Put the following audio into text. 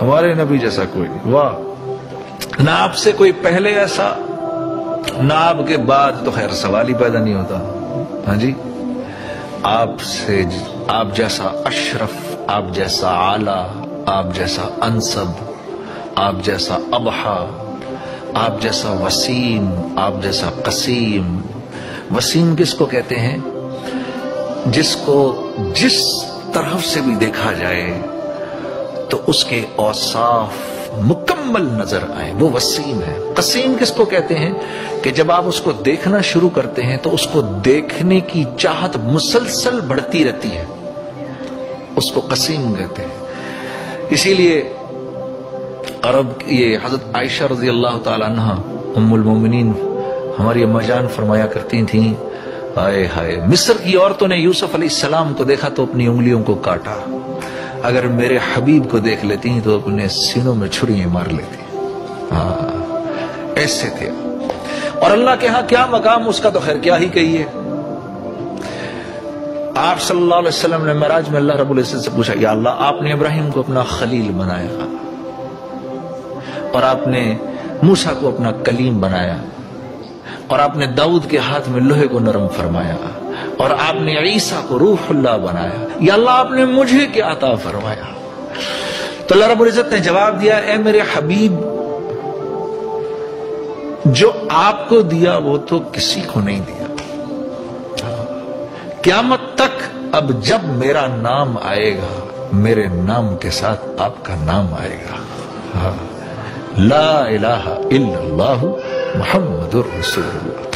हमारे नबी जैसा कोई वाह। ना आपसे कोई पहले ऐसा ना आपके बाद तो खैर सवाल ही पैदा नहीं होता। हाँ जी? आपसे आप जैसा अशरफ आप जैसा आला आप जैसा अनसब आप जैसा अबहा आप जैसा वसीम आप जैसा कसीम। वसीम किसको कहते हैं? जिसको जिस तरफ़ से भी देखा जाए तो उसके औसाफ मुकम्मल नज़र आए, वो वसीम है। कसीम किसको कहते हैं? कि जब आप उसको देखना शुरू करते हैं तो उसको देखने की चाहत मुसलसल बढ़ती रहती है। उसको कसीम कहते हैं। इसीलिए अरब, ये हज़रत आयशा रज़ी अल्लाह उम्मुल हमारी अम्मा जान फरमाया करती थी हाय हाय, मिस्र की औरतों ने यूसुफ अली सलाम को देखा तो अपनी उंगलियों को काटा। अगर मेरे हबीब को देख लेती हैं तो अपने सीनों में छुरी मार लेती हाँ। ऐसे थे। और अल्लाह के यहाँ क्या मकाम, उसका तो खैर क्या ही कहिए। आप सल्लल्लाहु अलैहि वसल्लम ने महराज में अल्लाह इज़्ज़त से पूछा, या अल्लाह, आपने इब्राहिम को अपना खलील बनाया? और आपने मूसा को अपना कलीम बनाया? और आपने दाऊद के हाथ में लोहे को नरम फरमाया? और आपने ईसा को रूहुल्लाह बनाया। या अल्लाह आपने मुझे क्या अता फरमाया? तो अल्लाह रब्बुल इज़्ज़त ने जवाब दिया, ए मेरे हबीब, जो आपको दिया वो तो किसी को नहीं दिया। क्यामत तक अब जब मेरा नाम आएगा, मेरे नाम के साथ आपका नाम आएगा। हाँ। ला इलाहा इल्लल्लाहु मुहम्मदुर रसूलुल्लाह।